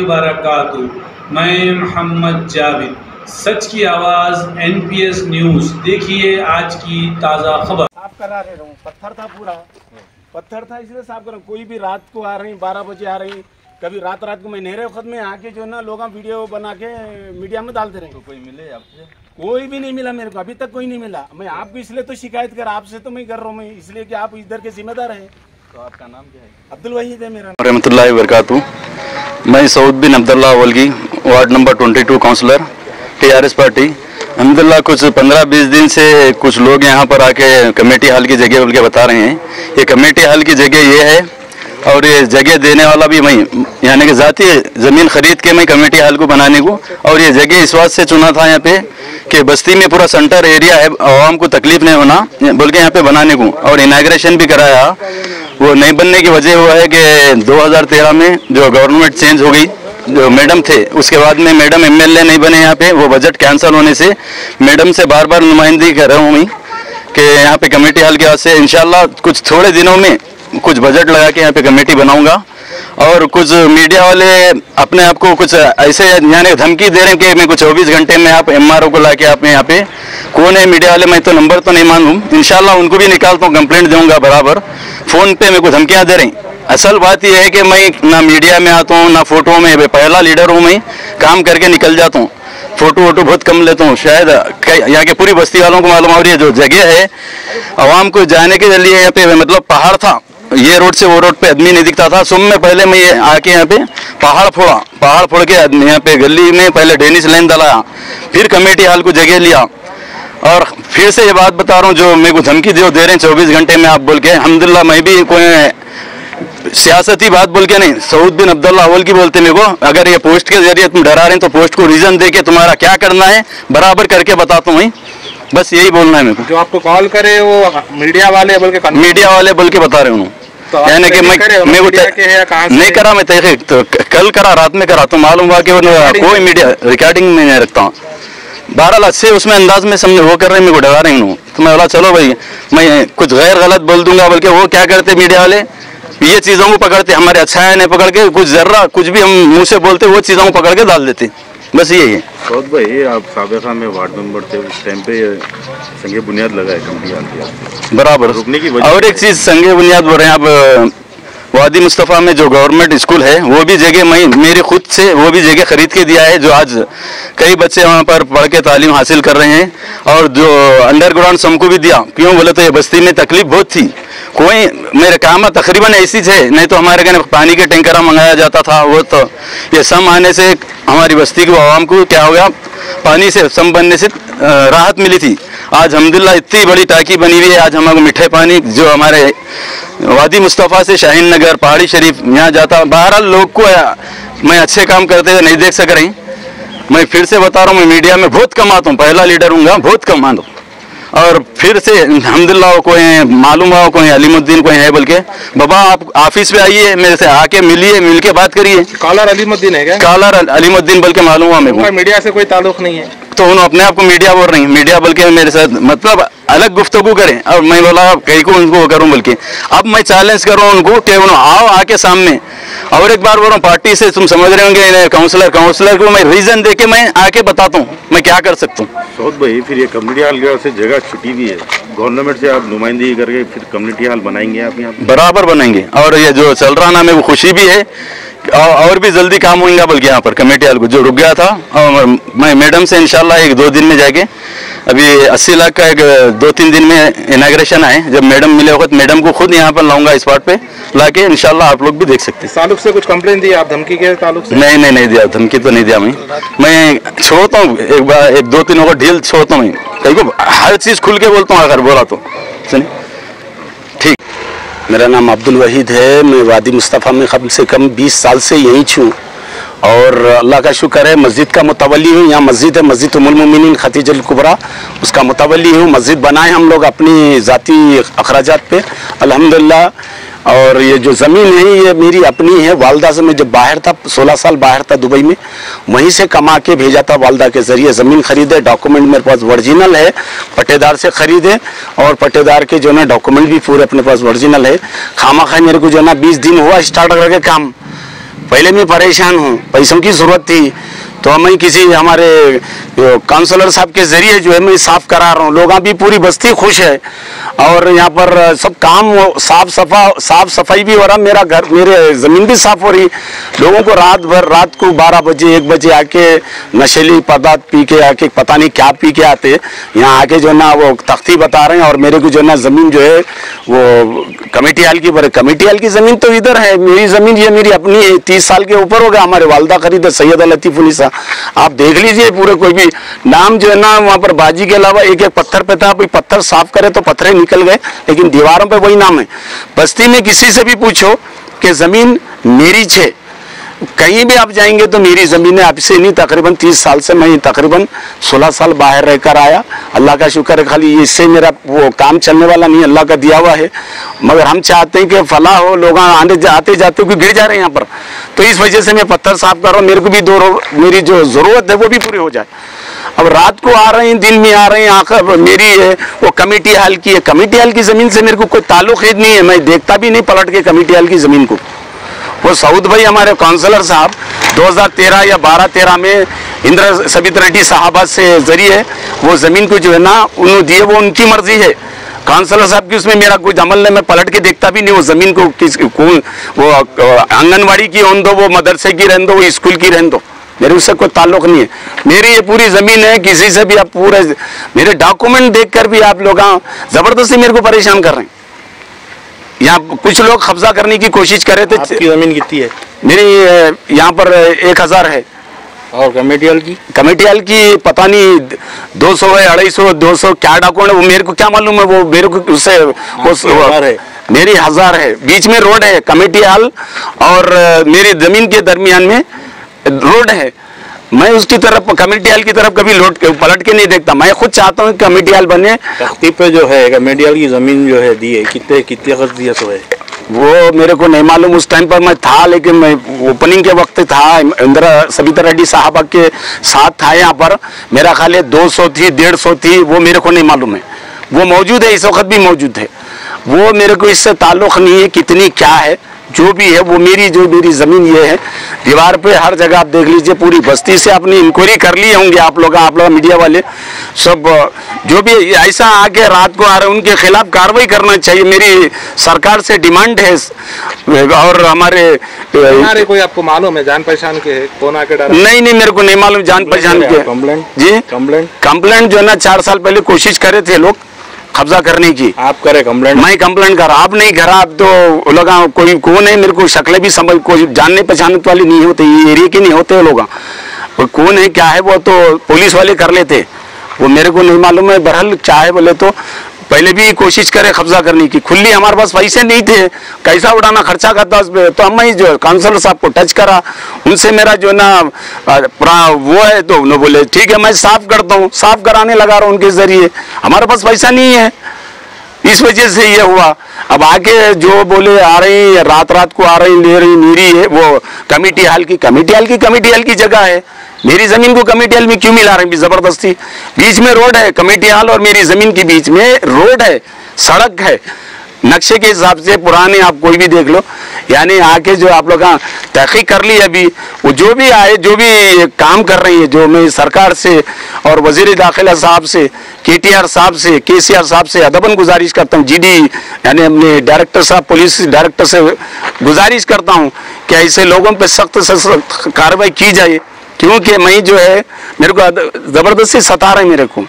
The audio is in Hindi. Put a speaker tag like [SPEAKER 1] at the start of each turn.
[SPEAKER 1] वबरकातुहू मैं मोहम्मद जावेद। सच की आवाज़ एन पी एस न्यूज़ देखिए आज की ताज़ा खबर।
[SPEAKER 2] साफ़ करा रहे। पत्थर था पूरा। पत्थर था, इसलिए साफ़ कर। कोई भी रात को आ रही, बारह बजे आ रही कभी रात रात को मैं नहरे वक्त में आके जो है ना लोग वीडियो बना के मीडिया में डालते रहे।
[SPEAKER 3] तो कोई मिले आपसे?
[SPEAKER 2] कोई भी नहीं मिला मेरे को अभी तक कोई नहीं मिला। मैं आपको इसलिए तो शिकायत कर आपसे तो मैं कर रहा हूँ मैं इसलिए कि आप इधर के जिम्मेदार हैं।
[SPEAKER 3] तो आपका नाम क्या है?
[SPEAKER 2] अब्दुल वहीद है मेरा
[SPEAKER 4] रहमतुल्लाहि वरकातु मैं Saud bin Abdullah वलगी ward number 22 councillor TRS party. अलहमदिल्ला कुछ 15-20 दिन से कुछ लोग यहाँ पर आके कमेटी हाल की जगह बोल के बता रहे हैं। ये कमेटी हाल की जगह ये है और ये जगह देने वाला भी मैं यानी कि ज़ाती ज़मीन खरीद के मैं कमेटी हाल को बनाने को। और ये जगह इस बात से चुना था यहाँ पे कि बस्ती में पूरा सेंटर एरिया है, आवाम को तकलीफ़ नहीं होना बोल के यहाँ पे बनाने को। और इनाग्रेशन भी कराया। वो नहीं बनने की वजह हुआ है कि 2013 में जो गवर्नमेंट चेंज हो गई, जो मैडम थे, उसके बाद में मैडम एमएलए नहीं बने यहाँ पे। वो बजट कैंसिल होने से मैडम से बार बार नुमाइंदगी कर रहा हूँ मैं कि यहाँ पे कमेटी हाल के वास्ते इंशाल्लाह कुछ थोड़े दिनों में कुछ बजट लगा के यहाँ पे कमेटी बनाऊँगा और कुछ मीडिया वाले अपने आप को कुछ ऐसे यानी धमकी दे रहे हैं कि मैं कुछ चौबीस घंटे में आप एमआरओ को ला के आप यहाँ पे कौन है मीडिया वाले, मैं तो नंबर तो नहीं मानूँ। इंशाल्लाह उनको भी निकालता हूँ, कंप्लेंट दूँगा बराबर। फ़ोन पे मेरे को धमकियाँ दे रही असल बात यह है कि मैं ना मीडिया में आता हूँ, ना फ़ोटो में पहला लीडर हूँ मैं, काम करके निकल जाता हूँ। फ़ोटो वोटो बहुत कम लेता हूँ, शायद यहाँ के पूरी बस्ती वालों को मालूम हो रही है जो जगह है, आवाम को जाने के लिए यहाँ पे मतलब पहाड़ था। ये रोड से वो रोड पे आदमी नहीं दिखता था। सुबह में पहले मैं ये आके यहाँ पे पहाड़ फोड़ा। पहाड़ फोड़ के आदमी यहाँ पे गली में पहले डेनिस लाइन दलाया फिर कमेटी हाल को जगह लिया। और फिर से ये बात बता रहा हूँ जो मेरे को धमकी जो दे रहे हैं चौबीस घंटे में आप बोल के। अलहमदिल्ला मैं भी कोई सियासती बात बोल के नहीं सऊद बिन अब्दुल्ला अवल की बोलते मेरे को। अगर ये पोस्ट के ज़रिए तुम डरा रहे हैं तो पोस्ट को रीजन दे के तुम्हारा क्या करना है बराबर करके बताता हूँ बस यही बोलना है मेरे को।
[SPEAKER 3] जो आपको कॉल करे वो मीडिया वाले बोल के
[SPEAKER 4] मीडिया वाले बोल के बता रहे हूँ
[SPEAKER 3] तो
[SPEAKER 4] कि मैं मैं
[SPEAKER 3] से?
[SPEAKER 4] नहीं करा मैं तहकीक तो कल करा रात में करा तो मालूम हुआ कि कोई मीडिया रिकॉर्डिंग में नहीं रखता हूँ। बहरहाल अच्छे उसमें अंदाज में समझ वो कर रहे हैं मेरे को डरा रही हूँ तो मैं बोला चलो भाई मैं कुछ गैर गलत बोल दूँगा बल्कि वो क्या करते मीडिया वाले? ये चीज़ों को पकड़ते हमारे अच्छा है नहीं पकड़ के कुछ जर्रा कुछ भी हम मुँह से बोलते वो चीज़ों को पकड़ के डाल देते। बस यही है।
[SPEAKER 5] सौद भाई आप सबका में वार्ड मेंबर थे उस टाइम पे संगे बुनियाद लगा है कमेटी
[SPEAKER 4] बराबर।
[SPEAKER 5] रुकने की वजह
[SPEAKER 4] और एक चीज़ संगे बुनियाद बोल रहे हैं आप वादी मुस्तफ़ा में जो गवर्नमेंट स्कूल है वो भी जगह मैं मेरे खुद से वो भी जगह खरीद के दिया है जो आज कई बच्चे वहाँ पर पढ़ के तालीम हासिल कर रहे हैं। और जो अंडरग्राउंड सबको भी दिया क्यों बोले तो ये बस्ती में तकलीफ़ बहुत थी। कोई मेरे काम तकरीबन ऐसी थे नहीं तो हमारे घर पानी के टैंकरा मंगाया जाता था वो तो ये सम आने से हमारी बस्ती के आवाम को क्या हो गया? पानी से बनने से राहत मिली थी। आज हमदुल्ला इतनी बड़ी टाकी बनी हुई है, आज हमारे मीठे पानी, जो हमारे वादी मुस्तफ़ा से शाहीन नगर, पहाड़ी शरीफ, यहाँ जाता। बहरहाल लोग को मैं अच्छे काम करते हुए नहीं देख सक रही। मैं फिर से बता रहा हूँ, मैं मीडिया में बहुत कम आता हूँ, पहला लीडर हूँ बहुत कम आता हूँ। और फिर से हमदुल्ला को हैं मालूम को हैं अलीमुद्दीन कोई है बल्कि। बाबा आप ऑफ़िस पे आइए मेरे से आके मिलिए मिल के बात करिए।
[SPEAKER 3] कालर अलीमुद्दीन है क्या?
[SPEAKER 4] कालर अलीमुद्दीन बल्कि मालूम हुआ मेरे को।
[SPEAKER 3] मीडिया से कोई ताल्लुक नहीं है।
[SPEAKER 4] तो उन्होंने अपने आप को मीडिया बोल रही मीडिया बल्कि मेरे साथ मतलब अलग गुफ्तगु करें। और मैं बोला कहीं को उनको करूँ बल्कि। अब मैं चैलेंज करूँ उनको कि उन्होंने आओ आके सामने। और एक बार बोल रहा हूँ पार्टी से तुम समझ रहे होंगे काउंसलर काउंसलर को मैं रीजन दे के मैं आके बताता हूँ मैं क्या कर सकता हूँ।
[SPEAKER 5] सौद भाई फिर ये कम्युनिटी हॉल की से जगह छुट्टी भी है। गवर्नमेंट से आप नुमाइंदगी करके फिर कम्युनिटी हॉल बनाएँगे आप यहाँ
[SPEAKER 4] बराबर बनेंगे और ये जो चल रहा ना मेरे को खुशी भी है। और भी जल्दी काम होगा बल्कि यहाँ पर कमेटी हाल को जो रुक गया था और मैं मैडम से इनशाला एक दो दिन में जाके अभी अस्सी लाख का एक दो तीन दिन में इनाग्रेशन आए जब मैडम मिले वक्त मैडम को खुद यहाँ पर लाऊँगा स्पॉट पे लाके इनशाला आप लोग भी देख सकते हैं।
[SPEAKER 3] ताल्लुक से कुछ कंप्लेन दी आप धमकी के तालुक से?
[SPEAKER 4] नहीं नहीं नहीं दिया धमकी तो नहीं दिया मैं। मैं छोड़ता हूँ एक बार एक दो तीनों को ढील छोड़ता हूँ मैं। कहीं को हर चीज़ खुल के बोलता हूँ अगर बोला तो। सुनिए। ठीक।
[SPEAKER 2] मेरा नाम अब्दुल वहीद है। मैं वादी मुस्तफ़ा में कम से कम 20 साल से यहीं छूँ।
[SPEAKER 6] और अल्लाह का शुक्र है, मस्जिद का मुतवली हूँ। यहाँ मस्जिद है, मस्जिद उमुलमिन खतीजल कुबरा। उसका मुतवली हूँ। मस्जिद बनाए हम लोग अपनी ज़ाती अखराज पे। अल्हम्दुलिल्लाह। और ये जो ज़मीन है, ये मेरी अपनी है। वालदा से मैं जब बाहर था 16 साल बाहर था दुबई में, वहीं से कमा के भेजा था वालदा के ज़रिए। ज़मीन खरीदे, डॉक्यूमेंट मेरे पास ओरिजिनल है पट्टेदार से खरीदे। और पट्टेदार के जो ना, डॉक्यूमेंट भी पूरे अपने पास ओरिजिनल है। खामा खा मेरे को जो है ना, बीस दिन हुआ, स्टार्ट करके काम। पहले मैं परेशान हूँ पैसों की ज़रूरत थी। तो मैं किसी हमारे काउंसलर साहब के ज़रिए जो है मैं साफ़ करा रहा हूँ। लोग भी पूरी बस्ती खुश है और यहाँ पर सब काम साफ़ सफ़ा, साफ़ सफ़ाई भी हो रहा। मेरा घर, मेरे ज़मीन भी साफ़ हो रही। लोगों को रात भर, रात को 12 बजे, एक बजे आके नशेली पदार्थ पी के आके, पता नहीं क्या पी के आते। यहाँ आके जो ना वो तख्ती बता रहे हैं और मेरे को जो ना ज़मीन जो है वो कमेटी हाल की कमेटी हाल की ज़मीन तो इधर है। मेरी ज़मीन ये मेरी अपनी है। तीस साल के ऊपर हो गया। हमारे वालदा खरीदे, सैयद लतीफ़ उनिसा आप देख लीजिए पूरे कोई भी नाम जो है ना, वहाँ पर बाजी के अलावा एक एक पत्थर पे था पत्थर साफ़ करे तो पत्थर निकल गए, लेकिन दीवारों पर वही नाम है। बस्ती में किसी से भी पूछो कि ज़मीन मेरी छे कहीं भी आप जाएँगे तो मेरी ज़मीन है आपसे नहीं, तकरीबन तीस साल से मैं तकरीबन सोलह साल बाहर रहकर आया। अल्लाह का शुक्र है, खाली इससे मेरा वो काम चलने वाला नहीं, अल्लाह का दिया हुआ है। मगर हम चाहते हैं कि फला हो, लोग आने आते जाते हुए गिर जा रहे हैं यहाँ पर। तो इस वजह से मैं पत्थर साफ़ कर रहा हूँ, मेरे को भी दो मेरी जो ज़रूरत है वो भी पूरी हो जाए। अब रात को आ रहे हैं, दिन में आ रहे हैं आकर मेरी है वो कमेटी हाल की है। कमेटी हाल की ज़मीन से मेरे को कोई ताल्लुक ही नहीं है, मैं देखता भी नहीं पलट के कमेटी हाल की ज़मीन को। वो सऊद भाई हमारे काउंसलर साहब 2013 या 12-13 में इंद्र सबित रेड्डी साहबा से ज़रिए वो ज़मीन को जो है ना, उन्होंने दिए, वो उनकी मर्ज़ी है। काउंसलर साहब की उसमें मेरा कुछ अमल नहीं, मैं पलट के देखता भी नहीं, वो ज़मीन को किस कौन, वो आंगनबाड़ी की रहन दो, वो मदरसे की रहन दो, वो स्कूल की रहन दो। मेरे उससे कोई ताल्लुक नहीं है। मेरी ये पूरी ज़मीन है, किसी से भी आप पूरे, मेरे डॉक्यूमेंट देखकर भी आप लोग ज़बरदस्ती मेरे को परेशान कर रहे हैं। यहाँ कुछ लोग कब्जा करने की कोशिश कर रहे थे।
[SPEAKER 3] आपकी ज़मीन कितनी है?
[SPEAKER 6] मेरी यहाँ पर एक हज़ार है।
[SPEAKER 3] और कमेटी हॉल की?
[SPEAKER 6] कमेटी हॉल की पता नहीं दो सौ है अढ़ाई सौ दो सौ क्या डॉक्यूमेंट वो मेरे को क्या मालूम है वो मेरे को उससे
[SPEAKER 3] है
[SPEAKER 6] मेरी हज़ार है। बीच में रोड है कमेटी हॉल और मेरी ज़मीन के दरमियान में रोड है। मैं उसकी तरफ़ कमेटी हाल की तरफ़ कभी लौट के पलट के नहीं देखता। मैं खुद चाहता हूँ कमेटी हाल बने।
[SPEAKER 3] तख्ती पे जो है कमेटी हाल की ज़मीन जो है दी है कितने कितने खर्च दिया तो है?
[SPEAKER 6] वो मेरे को नहीं मालूम उस टाइम पर मैं था लेकिन मैं ओपनिंग के वक्त था इंदिरा सबिता रेड्डी साहबा के साथ था यहाँ पर। मेरा ख्याल है दो सौ थी डेढ़ सौ थी वो मेरे को नहीं मालूम है। वो मौजूद है इस वक्त भी मौजूद है। वो मेरे को इससे ताल्लुक नहीं है कितनी क्या है जो भी है वो मेरी जो मेरी ज़मीन ये है। दीवार पे हर जगह आप देख लीजिए पूरी बस्ती से आपने इंक्वायरी कर लिए होंगे आप लोग आप लोग मीडिया वाले। सब जो भी ऐसा आके रात को आ रहे उनके खिलाफ कार्रवाई करना चाहिए। मेरी सरकार से डिमांड है और हमारे
[SPEAKER 3] अरे कोई आपको मालूम है जान पहचान के है कौन आके डाला?
[SPEAKER 6] नहीं नहीं मेरे को नहीं मालूम जान पहचान के।
[SPEAKER 3] कंप्लेंट
[SPEAKER 6] जी?
[SPEAKER 3] कंप्लेंट
[SPEAKER 6] कंप्लेंट जो है ना चार साल पहले कोशिश करे थे लोग। कब्जा करने की।
[SPEAKER 3] आप करे कम्प्लेन
[SPEAKER 6] मैं कम्प्लेन कर आप नहीं करा आप तो लोग कोई कौन है मेरे को शक्ल भी समझ कोई जानने पहचानने वाली नहीं होते ये एरिया के नहीं होते लोग। कौन है क्या है वो तो पुलिस वाले कर लेते। वो मेरे को नहीं मालूम है बहरहाल चाहे बोले तो। पहले भी कोशिश करे कब्जा करने की। खुली हमारे पास पैसे नहीं थे। कैसा उठाना, खर्चा करता उस पर तो हम ही जो काउंसलर साहब को टच करा। उनसे मेरा जो ना पूरा, वो है तो उन्होंने बोले, ठीक है, मैं साफ़ करता हूँ, साफ़ कराने लगा रहा हूँ उनके ज़रिए। हमारे पास पैसा नहीं है। इस वजह से ये हुआ। अब आके जो बोले, आ रही रात रात को आ रही, ले रही मेरी है, वो कमेटी हाल की, कमेटी हाल की, कमेटी हाल की जगह है। मेरी ज़मीन को कमेटी हाल में क्यों मिला रहे हैं? ज़बरदस्ती। बीच में रोड है, कमेटी हाल और मेरी ज़मीन के बीच में रोड है, सड़क है। नक्शे के हिसाब से पुराने आप कोई भी देख लो। यानी आके जो आप लोग तहकीक कर ली अभी। वो जो भी आए, जो भी काम कर रही है, जो मैं सरकार से और वज़ीर दाखिला साहब से के टी आर साहब से के सी आर साहब से अदबन गुजारिश करता हूँ। जी डी यानी अपने डायरेक्टर साहब, पुलिस डायरेक्टर से गुजारिश करता हूँ कि ऐसे लोगों पर सख्त से सख्त कार्रवाई की जाए। क्योंकि मैं जो है मेरे को ज़बरदस्ती सता रहे मेरे को।